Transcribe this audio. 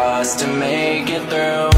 us to make it through.